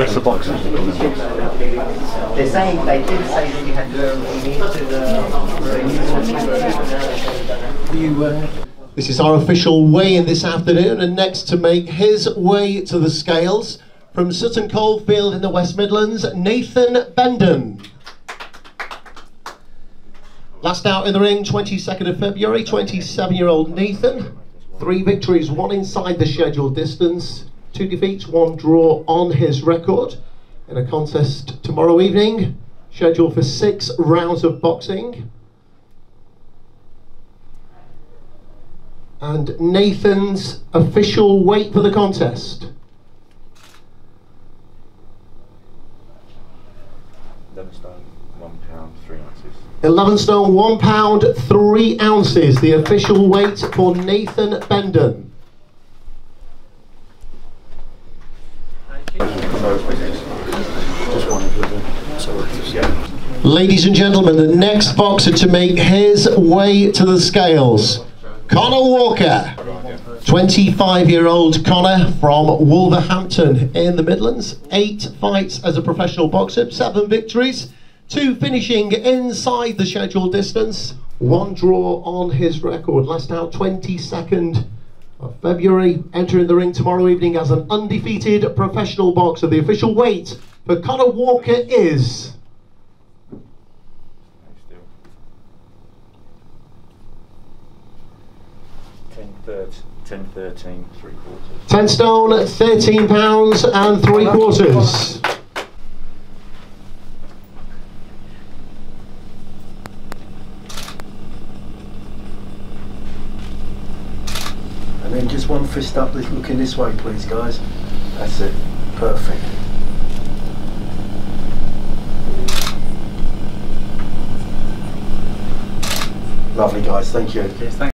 Chris the boxer. They're saying, they did say that you had to go the... Uh, this is our official weigh-in this afternoon, and next to make his way to the scales from Sutton Coldfield in the West Midlands, Nathan Bendon. Last out in the ring, 22nd of February, 27-year-old Nathan. Three victories, one inside the scheduled distance, two defeats, one draw on his record. In a contest tomorrow evening, scheduled for six rounds of boxing. And Nathan's official weight for the contest. 11 stone, 1 pound, 3 ounces. 11 stone, 1 pound, 3 ounces, the official weight for Nathan Bendon. Ladies and gentlemen, the next boxer to make his way to the scales, Conah Walker. 25-year-old Conah from Wolverhampton in the Midlands. Eight fights as a professional boxer, seven victories, two finishing inside the scheduled distance, one draw on his record. Last out 22nd of February, entering the ring tomorrow evening as an undefeated professional boxer. The official weight for Conah Walker is... third, 10, 13, 3 quarters. 10 stone, 13 pounds and 3 quarters. And then just one fist up, looking this way, please, guys. That's it. Perfect. Lovely, guys. Thank you. Yes, thank